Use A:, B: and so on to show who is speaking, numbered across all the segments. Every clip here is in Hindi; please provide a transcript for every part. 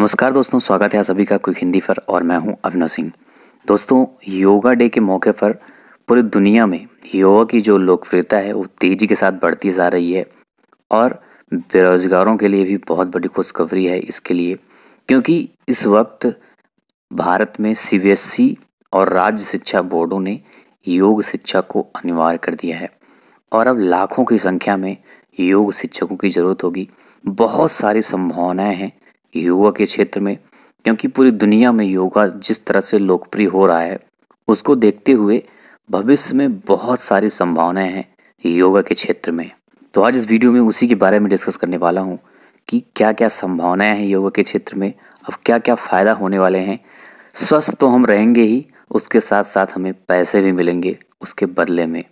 A: नमस्कार दोस्तों, स्वागत है आप सभी का क्विक हिंदी पर, और मैं हूँ अभिनव सिंह। दोस्तों, योगा डे के मौके पर पूरी दुनिया में योगा की जो लोकप्रियता है, वो तेज़ी के साथ बढ़ती जा रही है, और बेरोजगारों के लिए भी बहुत बड़ी खुशखबरी है इसके लिए, क्योंकि इस वक्त भारत में सी और राज्य शिक्षा बोर्डों ने योग शिक्षा को अनिवार्य कर दिया है, और अब लाखों की संख्या में योग शिक्षकों की ज़रूरत होगी। बहुत सारी संभावनाएँ हैं योगा के क्षेत्र में, क्योंकि पूरी दुनिया में योगा जिस तरह से लोकप्रिय हो रहा है, उसको देखते हुए भविष्य में बहुत सारी संभावनाएँ हैं योगा के क्षेत्र में। तो आज इस वीडियो में उसी के बारे में डिस्कस करने वाला हूँ कि क्या क्या संभावनाएँ हैं योगा के क्षेत्र में, अब क्या क्या फ़ायदा होने वाले हैं। स्वस्थ तो हम रहेंगे ही, उसके साथ साथ हमें पैसे भी मिलेंगे उसके बदले में।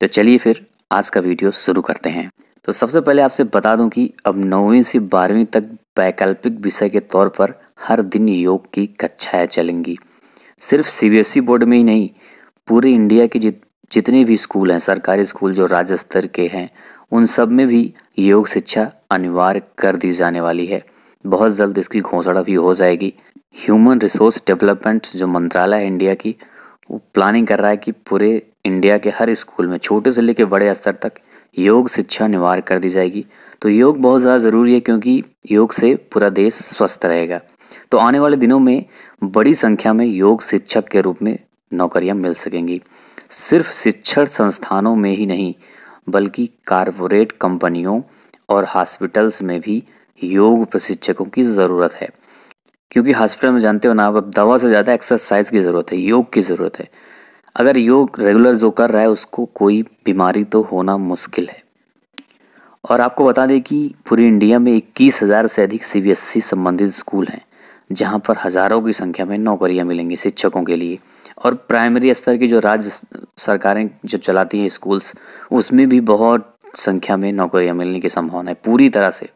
A: तो चलिए फिर आज का वीडियो शुरू करते हैं। तो सबसे पहले आपसे बता दूँ कि अब नौवीं से बारहवीं तक वैकल्पिक विषय के तौर पर हर दिन योग की कक्षाएँ चलेंगी। सिर्फ़ सीबीएसई बोर्ड में ही नहीं, पूरे इंडिया के जित, जितने भी स्कूल हैं, सरकारी स्कूल जो राज्य स्तर के हैं, उन सब में भी योग शिक्षा अनिवार्य कर दी जाने वाली है। बहुत जल्द इसकी घोषणा भी हो जाएगी। ह्यूमन रिसोर्स डेवलपमेंट जो मंत्रालय है इंडिया की प्लानिंग कर रहा है कि पूरे इंडिया के हर स्कूल में, छोटे से लेकर बड़े स्तर तक योग शिक्षा अनिवार्य कर दी जाएगी। तो योग बहुत ज़्यादा ज़रूरी है क्योंकि योग से पूरा देश स्वस्थ रहेगा। तो आने वाले दिनों में बड़ी संख्या में योग शिक्षक के रूप में नौकरियाँ मिल सकेंगी। सिर्फ़ शिक्षण संस्थानों में ही नहीं, बल्कि कारपोरेट कंपनियों और हॉस्पिटल्स में भी योग प्रशिक्षकों की ज़रूरत है। क्योंकि हॉस्पिटल में जानते हो ना, अब दवा से ज़्यादा एक्सरसाइज की ज़रूरत है, योग की ज़रूरत है। अगर योग रेगुलर जो कर रहा है, उसको कोई बीमारी तो होना मुश्किल है। और आपको बता दें कि पूरी इंडिया में इक्कीस हज़ार से अधिक सी संबंधित स्कूल हैं, जहाँ पर हज़ारों की संख्या में नौकरियाँ मिलेंगी शिक्षकों के लिए। और प्राइमरी स्तर की जो राज्य सरकारें जो चलाती हैं स्कूल्स उसमें भी बहुत संख्या में नौकरियाँ मिलने की संभावना है, पूरी तरह से।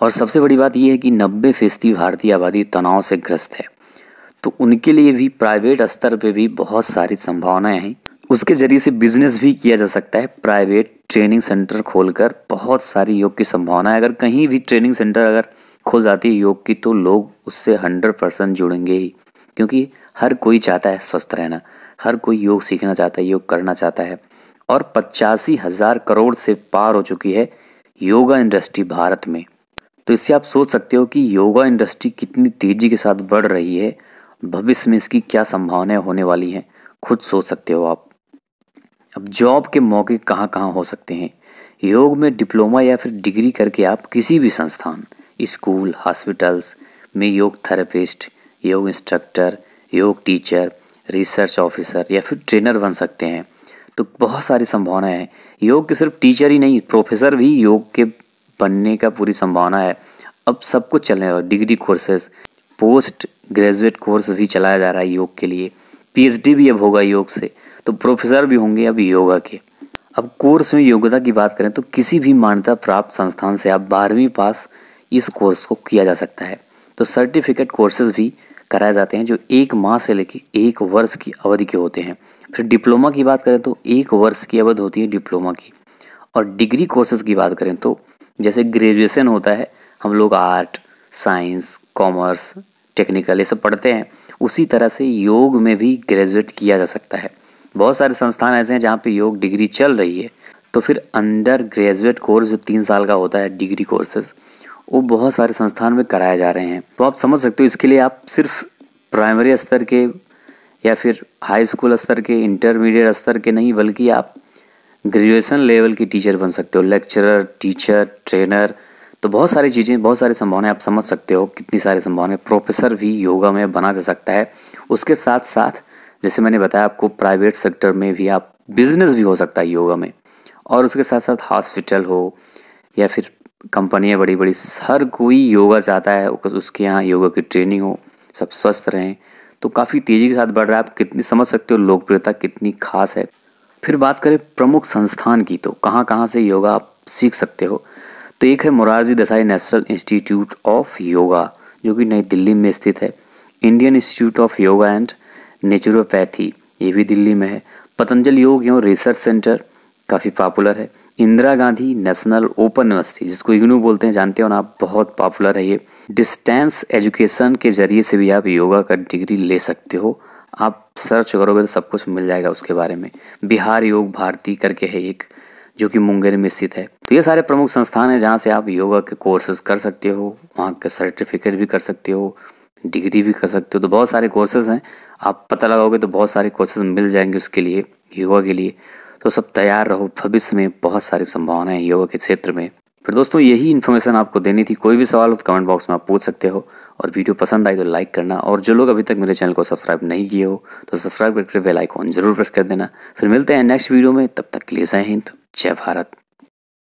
A: और सबसे बड़ी बात यह है कि नब्बे फ़ीसदी भारतीय आबादी तनाव से ग्रस्त है। तो उनके लिए भी, प्राइवेट स्तर पे भी बहुत सारी संभावनाएँ हैं। उसके ज़रिए से बिज़नेस भी किया जा सकता है। प्राइवेट ट्रेनिंग सेंटर खोलकर बहुत सारी योग की संभावना है अगर कहीं भी ट्रेनिंग सेंटर अगर खोल जाती है योग की तो लोग उससे हंड्रेड परसेंट जुड़ेंगे ही। क्योंकि हर कोई चाहता है स्वस्थ रहना, हर कोई योग सीखना चाहता है, योग करना चाहता है। और पचासी हज़ार करोड़ से पार हो चुकी है योगा इंडस्ट्री भारत में। तो इससे आप सोच सकते हो कि योगा इंडस्ट्री कितनी तेज़ी के साथ बढ़ रही है, भविष्य में इसकी क्या संभावनाएँ होने वाली हैं, खुद सोच सकते हो आप। अब जॉब के मौके कहाँ कहाँ हो सकते हैं? योग में डिप्लोमा या फिर डिग्री करके आप किसी भी संस्थान, स्कूल, हॉस्पिटल्स में योग थेरेपिस्ट, योग इंस्ट्रक्टर, योग टीचर, रिसर्च ऑफिसर या फिर ट्रेनर बन सकते हैं। तो बहुत सारी संभावनाएँ हैं। योग के सिर्फ़ टीचर ही नहीं, प्रोफेसर भी योग के बनने का पूरी संभावना है। अब सब कुछ चलने वाला degree courses post graduate course भी चलाया जा रहा है योग के लिए। पीएचडी भी अब होगा योग से तो प्रोफेसर भी होंगे अब योगा के। अब कोर्स में योग्यता की बात करें तो किसी भी मान्यता प्राप्त संस्थान से आप बारहवीं पास इस कोर्स को किया जा सकता है। तो सर्टिफिकेट कोर्सेज भी कराए जाते हैं जो एक माह से लेकर एक वर्ष की अवधि के होते हैं। फिर डिप्लोमा की बात करें तो एक वर्ष की अवधि होती है डिप्लोमा की। और डिग्री कोर्सेज की बात करें तो जैसे ग्रेजुएशन होता है, हम लोग आर्ट साइंस कॉमर्स टेक्निकल ये सब पढ़ते हैं, उसी तरह से योग में भी ग्रेजुएट किया जा सकता है। बहुत सारे संस्थान ऐसे हैं जहाँ पे योग डिग्री चल रही है तो फिर अंडर ग्रेजुएट कोर्स जो तीन साल का होता है डिग्री कोर्सेज वो बहुत सारे संस्थान में कराए जा रहे हैं। तो आप समझ सकते हो, इसके लिए आप सिर्फ़ प्राइमरी स्तर के या फिर हाई स्कूल स्तर के इंटरमीडिएट स्तर के नहीं, बल्कि आप ग्रेजुएशन लेवल की टीचर बन सकते हो लेक्चरर टीचर ट्रेनर तो बहुत सारी चीज़ें, बहुत सारी संभावनाएँ आप समझ सकते हो, कितनी सारी संभावनाएँ। प्रोफेसर भी योगा में बना जा सकता है। उसके साथ साथ जैसे मैंने बताया आपको प्राइवेट सेक्टर में भी आप बिज़नेस भी हो सकता है योगा में। और उसके साथ साथ हॉस्पिटल हो, या फिर कंपनियाँ बड़ी बड़ी हर कोई योगा चाहता है उसके यहाँ योगा की ट्रेनिंग हो, सब स्वस्थ रहें तो काफ़ी तेज़ी के साथ बढ़ रहा है। आप कितनी, समझ सकते हो लोकप्रियता कितनी खास है। फिर बात करें प्रमुख संस्थान की तो कहाँ कहाँ से योगा आप सीख सकते हो? तो एक है Morarji Desai national institute of yoga, जो कि नई दिल्ली में स्थित है। Indian institute of yoga and naturopathy, ये भी दिल्ली में है। पतंजलि योग एवं रिसर्च सेंटर काफ़ी पॉपुलर है। Indira Gandhi national open university, जिसको इग्नू बोलते हैं, जानते हो ना आप, बहुत पॉपुलर है ये। डिस्टेंस एजुकेशन के ज़रिए से भी आप योगा का डिग्री ले सकते हो। आप सर्च करोगे तो सब कुछ मिल जाएगा उसके बारे में। बिहार योग भारती करके है एक, जो कि मुंगेर में स्थित है। तो ये सारे प्रमुख संस्थान हैं जहाँ से आप योगा के कोर्सेज कर सकते हो, वहाँ के सर्टिफिकेट भी कर सकते हो डिग्री भी कर सकते हो। तो बहुत सारे कोर्सेज हैं। आप पता लगाओगे तो बहुत सारे कोर्सेज मिल जाएँगे उसके लिए, योगा के लिए। तो सब तैयार रहो। भविष्य में बहुत सारी संभावनाएँ योगा के क्षेत्र में। फिर दोस्तों, यही इन्फॉर्मेशन आपको देनी थी। कोई भी सवाल हो तो कमेंट बॉक्स में आप पूछ सकते हो। और वीडियो पसंद आई तो लाइक करना। और जो लोग अभी तक मेरे चैनल को सब्सक्राइब नहीं किए हो तो सब्सक्राइब करके बेल आइकॉन ज़रूर प्रेस कर देना। फिर मिलते हैं नेक्स्ट वीडियो में, तब तक के लिए जय हिंद, जय भारत।